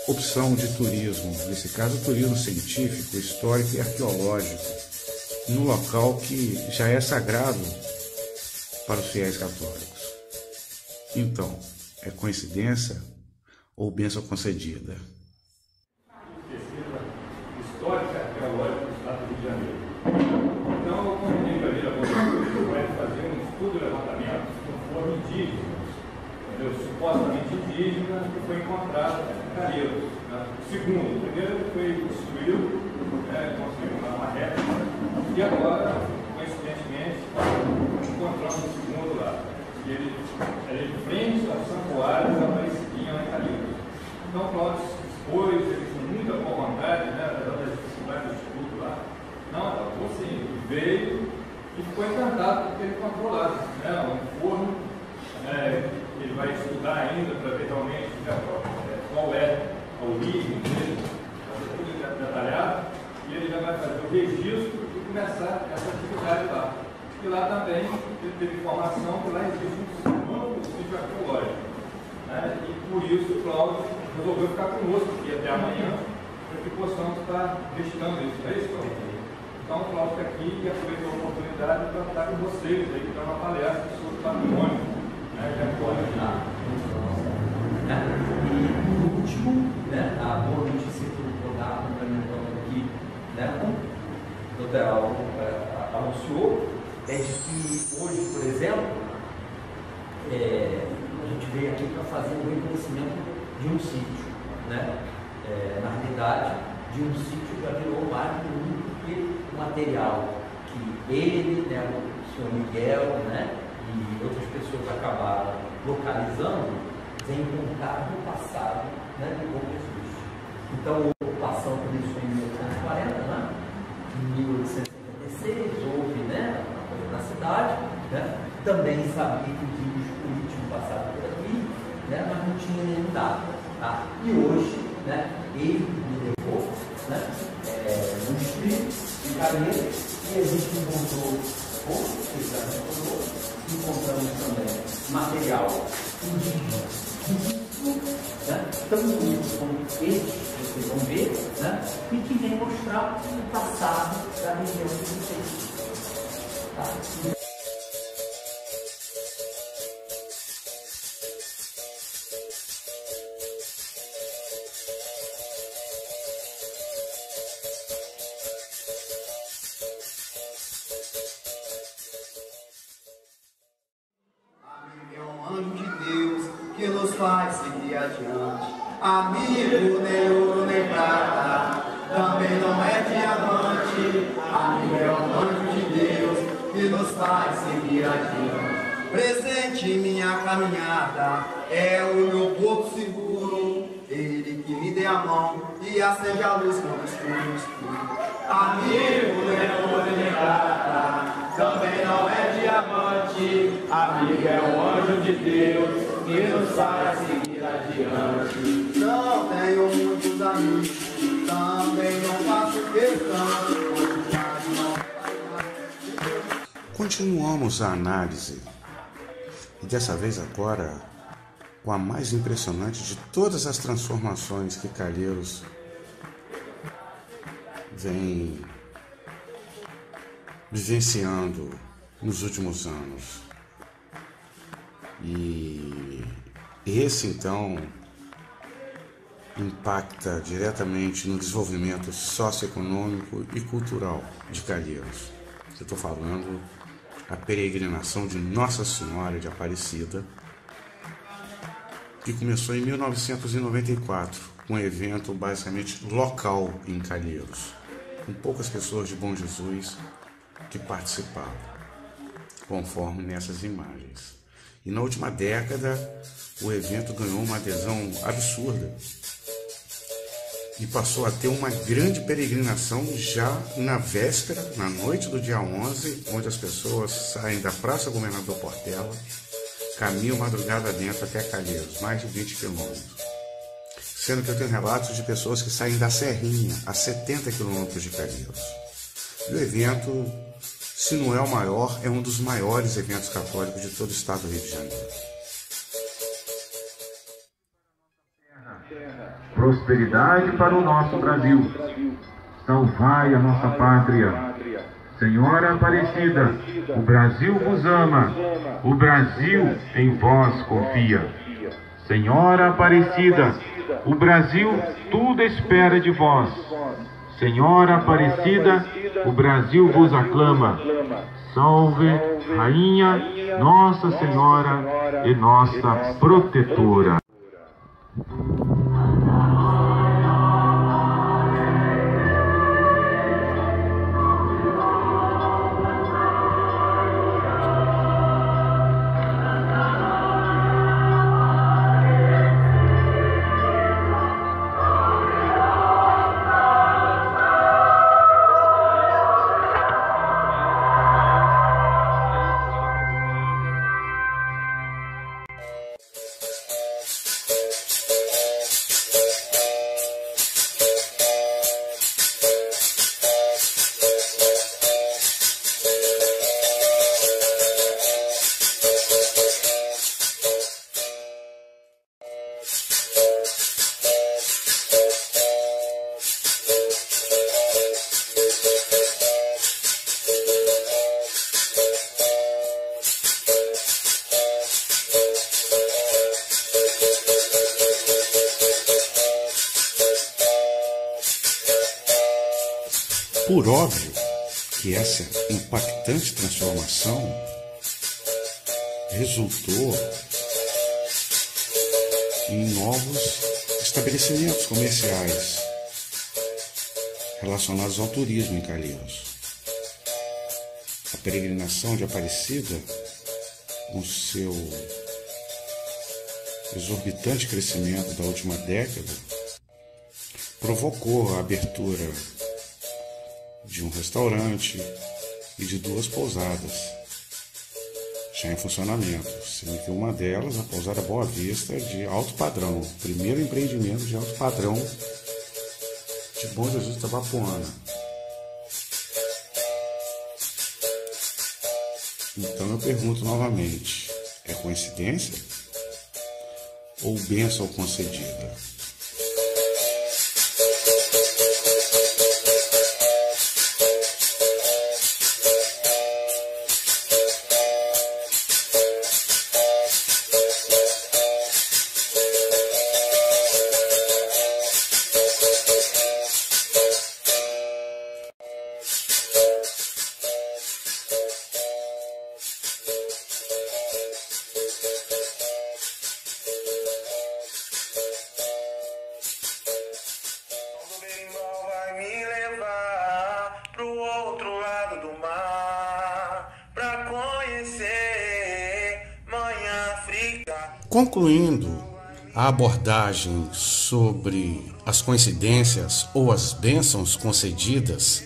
opção de turismo, nesse caso turismo científico, histórico e arqueológico, no local que já é sagrado para os fiéis católicos. Então, é coincidência ou bênção concedida? Histórica arqueológica do Estado do Rio de Janeiro. Então, eu convidei para vir a você vai fazer um estudo de levantamento no forno indígena, entendeu? supostamente indígena, que foi encontrado Calheiros. Né? Segundo, primeiro foi destruído, né, construído uma réplica, e agora, coincidentemente, encontramos o segundo lá. E ele em frente ao santuário da Aparecidinha lá em Calheiros. Então, Cláudio expôs, ele com muita boa vontade, né, apesar das dificuldades do estudo lá. Não, ela assim, veio e ficou encantado porque ele encontrou né, um forno, né, ele vai estudar ainda para ver realmente né, qual é a origem dele, fazer tudo detalhado, e ele já vai fazer o registro e começar essa atividade lá. E lá também ele teve informação que lá existe um segundo sítio arqueológico. Né? E por isso o Cláudio resolveu ficar conosco aqui até amanhã, para que possamos estar visitando isso. É isso, Cláudio? Então o Cláudio está aqui e aproveitou a oportunidade para estar com vocês aí, para uma palestra sobre patrimônio né, de arqueologia. E por último, né, a boa notícia que eu vou dar complementando aqui, né, o uh, anunciou, é de que hoje, por exemplo, é, a gente veio aqui para fazer o reconhecimento de um sítio. Né? É, na realidade, de um sítio já virou mais bonito porque o material que ele, né, o senhor Miguel né, e outras pessoas acabaram localizando, vem contar do passado né, de como existe. Então, a ocupação começou em 1840, né? em 1876, houve né, na cidade, né? também sabia que os políticos passaram por aqui, né? mas não tinha nenhum dado. Tá? E hoje, né, ele me levou né, é, no distrito Careiro e a gente encontrou encontramos também material. Né, tão bonito como esse, vocês vão ver, né, e que vem mostrar o passado da região que vocês Tá? Caminhada, é o meu porto seguro. Ele que me dê a mão e acende a luz quando escuro escuro. Amigo não é prata, também não é diamante. Amigo é um anjo de Deus que nos faz seguir adiante. Não tenho muitos amigos, também não faço questão. Continuamos a análise e dessa vez agora com a mais impressionante de todas as transformações que Calheiros vem vivenciando nos últimos anos. E esse então impacta diretamente no desenvolvimento socioeconômico e cultural de Calheiros. Eu estou falando a peregrinação de Nossa Senhora de Aparecida, que começou em 1994, com um evento basicamente local em Calheiros, com poucas pessoas de Bom Jesus que participavam, conforme nessas imagens. E na última década, o evento ganhou uma adesão absurda e passou a ter uma grande peregrinação já na véspera, na noite do dia 11, onde as pessoas saem da Praça Governador Portela, caminham madrugada dentro até Calheiros, mais de 20 quilômetros. Sendo que eu tenho relatos de pessoas que saem da Serrinha, a 70 quilômetros de Calheiros. E o evento, se não é o maior, é um dos maiores eventos católicos de todo o estado do Rio de Janeiro. Prosperidade para o nosso Brasil. Salvai a nossa pátria. Senhora Aparecida, o Brasil vos ama, o Brasil em vós confia. Senhora Aparecida, o Brasil tudo espera de vós. Senhora Aparecida, o Brasil vos aclama. Salve, Rainha, Nossa Senhora e nossa protetora. Impactante transformação resultou em novos estabelecimentos comerciais relacionados ao turismo em Calheiros. A peregrinação de Aparecida, com seu exorbitante crescimento da última década, provocou a abertura de um restaurante e de duas pousadas já em funcionamento, sendo que uma delas, a pousada Boa Vista, de alto padrão, primeiro empreendimento de alto padrão de Bom Jesus Tabapuana. Então eu pergunto novamente, é coincidência ou bênção concedida? Concluindo a abordagem sobre as coincidências ou as bênçãos concedidas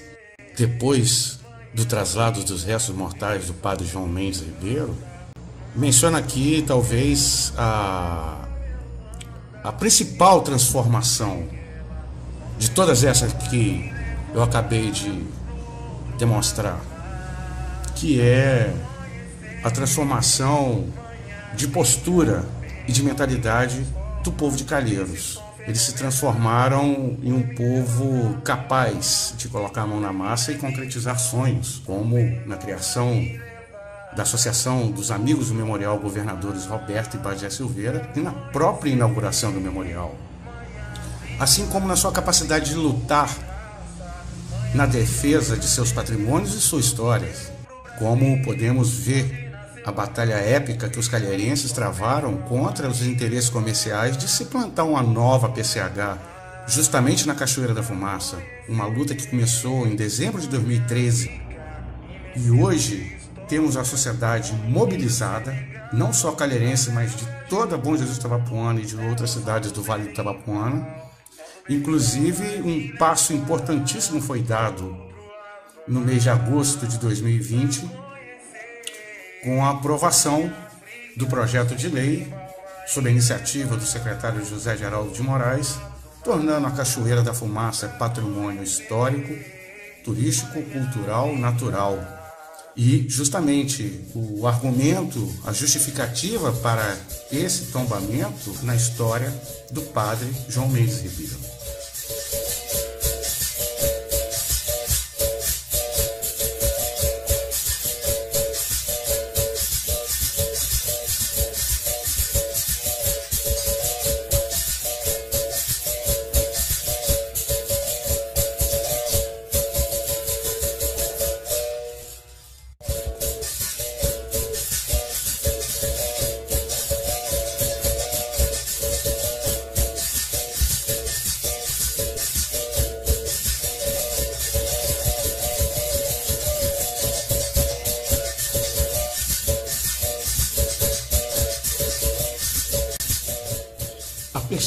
depois do traslado dos restos mortais do padre João Mendes Ribeiro, menciono aqui talvez a, a principal transformação de todas essas que eu acabei de demonstrar, que é a transformação de postura e de mentalidade do povo de Calheiros. Eles se transformaram em um povo capaz de colocar a mão na massa e concretizar sonhos, como na criação da Associação dos Amigos do Memorial Governadores Roberto e Bagé Silveira e na própria inauguração do memorial. Assim como na sua capacidade de lutar na defesa de seus patrimônios e sua história, como podemos ver a batalha épica que os calheirenses travaram contra os interesses comerciais de se plantar uma nova PCH, justamente na Cachoeira da Fumaça, uma luta que começou em dezembro de 2013. E hoje temos a sociedade mobilizada, não só calheirense, mas de toda Bom Jesus Tabapuana e de outras cidades do Vale do Tabapuana. Inclusive, um passo importantíssimo foi dado no mês de agosto de 2020 com a aprovação do projeto de lei, sob a iniciativa do secretário José Geraldo de Moraes, tornando a Cachoeira da Fumaça patrimônio histórico, turístico, cultural, natural. E justamente o argumento, a justificativa para esse tombamento na história do padre João Mendes Ribeiro.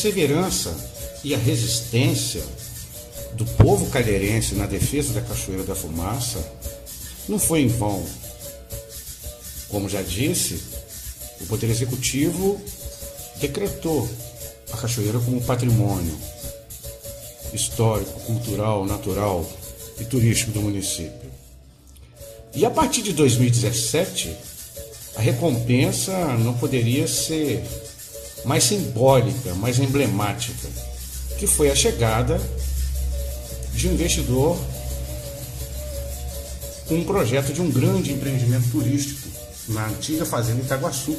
Perseverança e a resistência do povo calheirense na defesa da Cachoeira da Fumaça não foi em vão. Como já disse, o Poder Executivo decretou a cachoeira como patrimônio histórico, cultural, natural e turístico do município. E a partir de 2017, a recompensa não poderia ser mais simbólica, mais emblemática, que foi a chegada de um investidor com um projeto de um grande empreendimento turístico na antiga Fazenda Itaguaçu.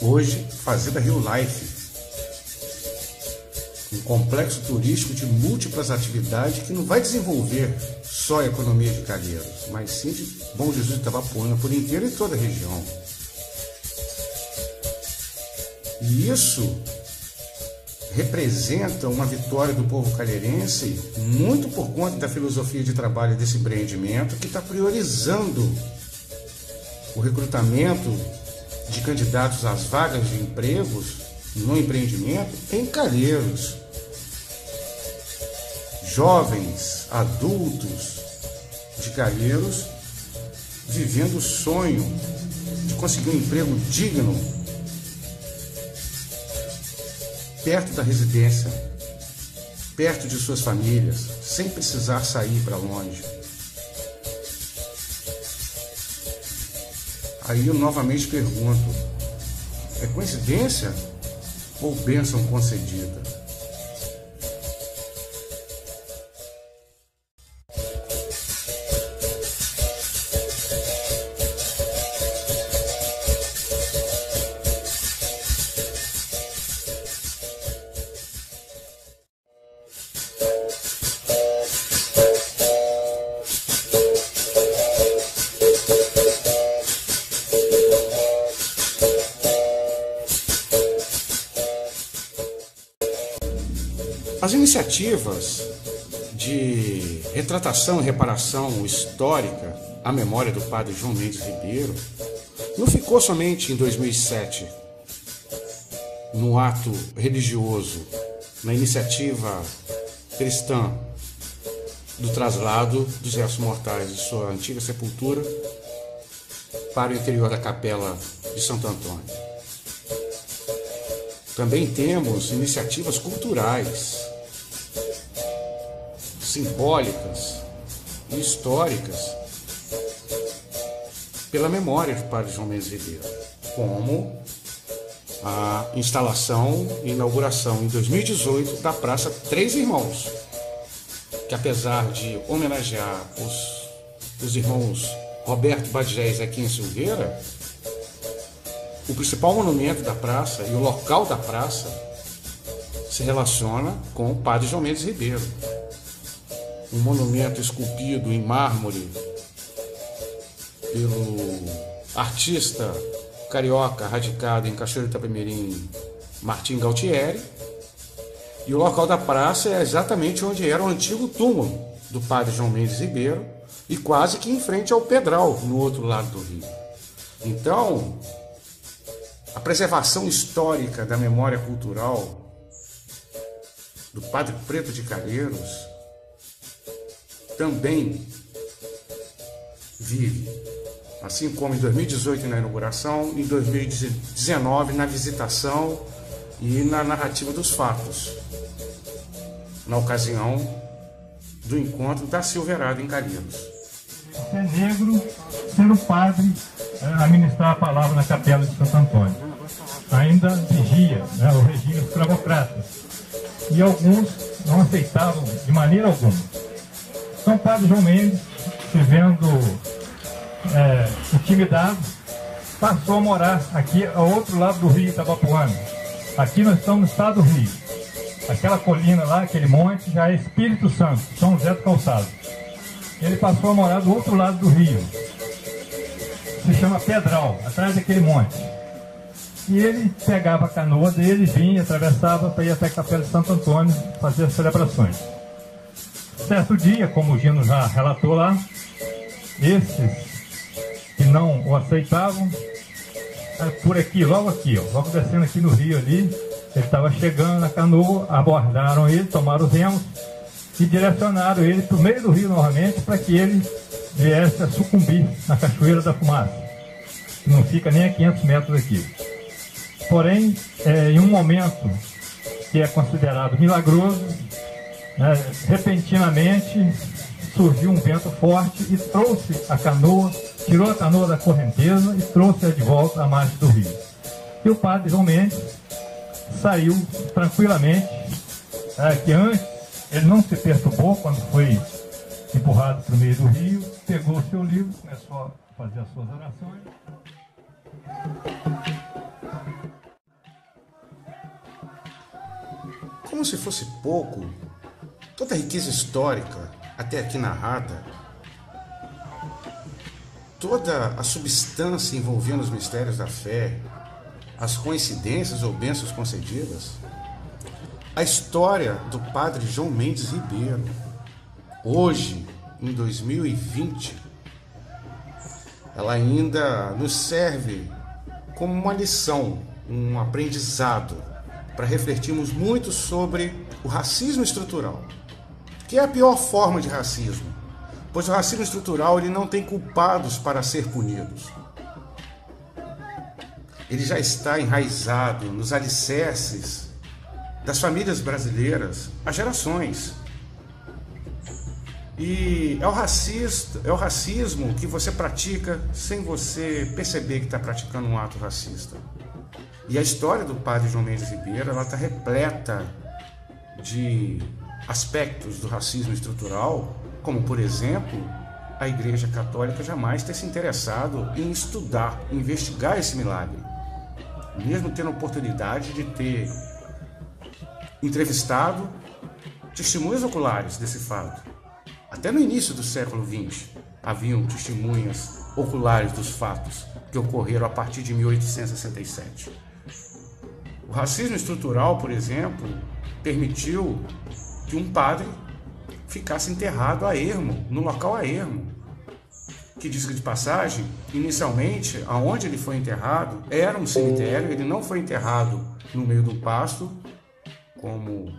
Hoje, Fazenda Rio Life. Um complexo turístico de múltiplas atividades que não vai desenvolver só a economia de Calheiros, mas sim de Bom Jesus de Itabapuana por inteiro e toda a região. E isso representa uma vitória do povo calheirense, muito por conta da filosofia de trabalho desse empreendimento, que está priorizando o recrutamento de candidatos às vagas de empregos no empreendimento em Calheiros. Jovens, adultos de Calheiros vivendo o sonho de conseguir um emprego digno perto da residência, perto de suas famílias, sem precisar sair para longe. Aí eu novamente pergunto: é coincidência ou bênção concedida? As iniciativas de retratação e reparação histórica à memória do padre João Mendes Ribeiro não ficou somente em 2007, no ato religioso, na iniciativa cristã do traslado dos restos mortais de sua antiga sepultura para o interior da capela de Santo Antônio. Também temos iniciativas culturais, simbólicas e históricas pela memória do padre João Mendes Ribeiro, como a instalação e inauguração em 2018 da Praça Três Irmãos, que apesar de homenagear os, os irmãos Roberto Badjé e Zequinha Silveira, o principal monumento da praça e o local da praça se relaciona com o padre João Mendes Ribeiro. Um monumento esculpido em mármore pelo artista carioca radicado em Cachoeiro Itapemirim, Martim Galtieri. E o local da praça é exatamente onde era o antigo túmulo do padre João Mendes Ribeiro e quase que em frente ao Pedral, no outro lado do rio. Então, a preservação histórica da memória cultural do Padre Preto de Calheiros também vive assim como em 2018 na inauguração, em 2019 na visitação e na narrativa dos fatos, na ocasião do encontro da Silverada em Calheiros. Ser negro, ser o padre a ministrar a palavra na capela de Santo Antônio. Ainda vigia né, o regime escravocrata. E alguns não aceitavam de maneira alguma. São Padre João Mendes, se vendo é, intimidado, passou a morar aqui ao outro lado do rio Itabapuana. Aqui nós estamos no estado do Rio. Aquela colina lá, aquele monte, já é Espírito Santo, São José do Calçado. Ele passou a morar do outro lado do rio. Se chama Pedral, atrás daquele monte. E ele pegava a canoa dele, vinha, atravessava para ir até a Capela de Santo Antônio fazer as celebrações. Certo dia, como o Gino já relatou lá, esses que não o aceitavam. Por aqui, logo aqui, ó, logo descendo aqui no rio ali, ele estava chegando na canoa, abordaram ele, tomaram os remos e direcionaram ele para o meio do rio novamente para que ele viesse a sucumbir na Cachoeira da Fumaça, que não fica nem a 500 metros aqui. Porém, é, em um momento que é considerado milagroso, né, repentinamente surgiu um vento forte e trouxe a canoa tirou a canoa da correnteza e trouxe-a de volta à margem do rio. E o padre João Mendes saiu tranquilamente, é, que antes ele não se perturbou quando foi empurrado para o meio do rio, pegou o seu livro, começou a fazer as suas orações. Como se fosse pouco, toda a riqueza histórica, até aqui narrada, toda a substância envolvendo os mistérios da fé, as coincidências ou bênçãos concedidas, a história do padre João Mendes Ribeiro, hoje, em 2020, ela ainda nos serve como uma lição, um aprendizado, para refletirmos muito sobre o racismo estrutural, que é a pior forma de racismo pois o racismo estrutural ele não tem culpados para ser punidos. Ele já está enraizado nos alicerces das famílias brasileiras há gerações. E é o, racista, é o racismo que você pratica sem você perceber que está praticando um ato racista. E a história do padre João Mendes Ribeiro está repleta de aspectos do racismo estrutural como por exemplo a Igreja Católica jamais ter se interessado em estudar, investigar esse milagre, mesmo tendo a oportunidade de ter entrevistado testemunhas oculares desse fato. Até no início do século XX haviam testemunhas oculares dos fatos que ocorreram a partir de 1867. O racismo estrutural, por exemplo, permitiu que um padre ficasse enterrado a ermo, no local a ermo. que diz que de passagem, inicialmente, aonde ele foi enterrado era um cemitério, ele não foi enterrado no meio do pasto, como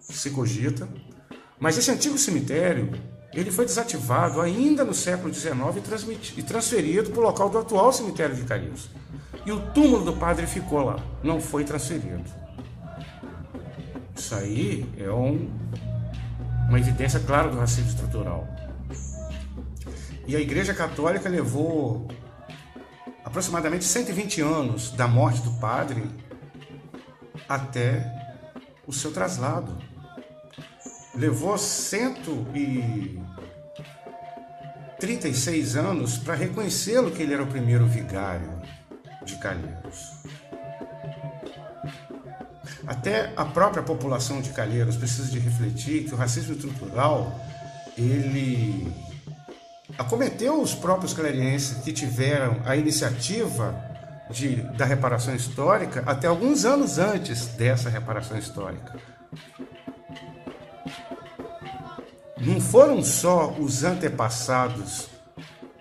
se cogita, mas esse antigo cemitério ele foi desativado ainda no século XIX e, transferido para o local do atual cemitério de Calheiros. E o túmulo do padre ficou lá, não foi transferido. Isso aí é um, uma evidência clara do racismo estrutural. E a Igreja Católica levou aproximadamente 120 anos da morte do padre até o seu traslado. Levou 136 anos para reconhecê-lo que ele era o primeiro vigário de Calheiros. Até a própria população de Calheiros precisa de refletir que o racismo estrutural ele acometeu os próprios clarienses que tiveram a iniciativa de, da reparação histórica até alguns anos antes dessa reparação histórica. Não foram só os antepassados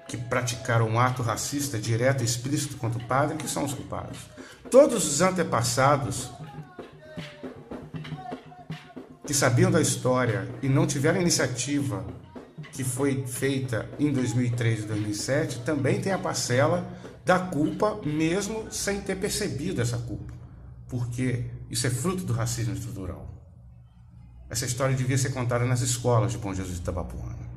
que praticaram um ato racista direto e explícito contra o padre que são os culpados. Todos os antepassados que sabiam da história e não tiveram iniciativa que foi feita em 2003 e 2007 também tem a parcela da culpa, mesmo sem ter percebido essa culpa, porque isso é fruto do racismo estrutural. Essa história devia ser contada nas escolas de Bom Jesus de Tabapuana.